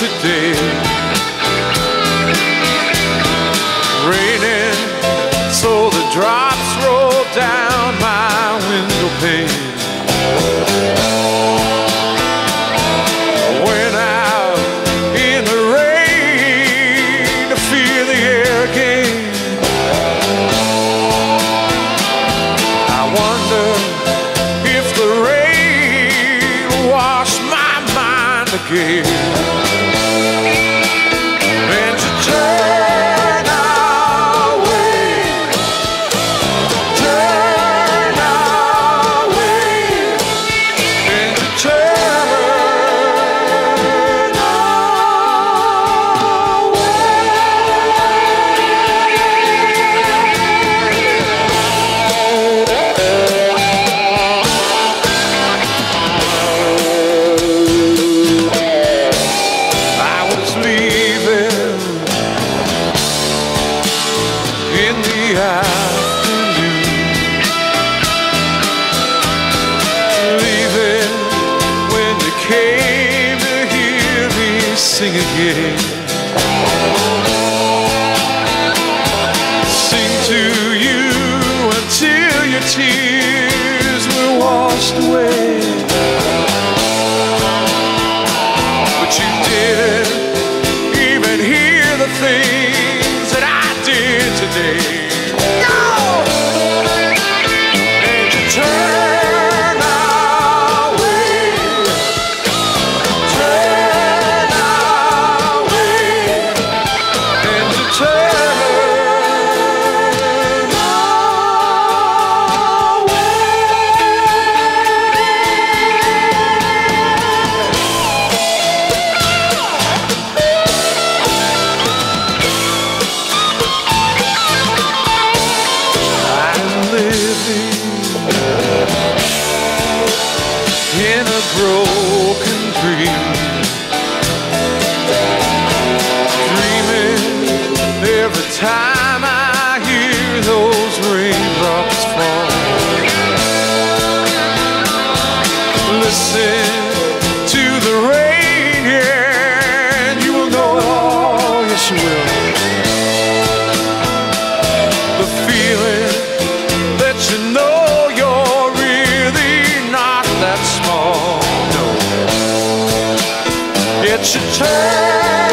today. Raining, so the drops roll down my window pane. Went out in the rain to feel the air again. I wonder if the rain will wash my mind again. Afternoon, leaving when you came to hear me sing again. Sing to you until your tears were washed away. It should turn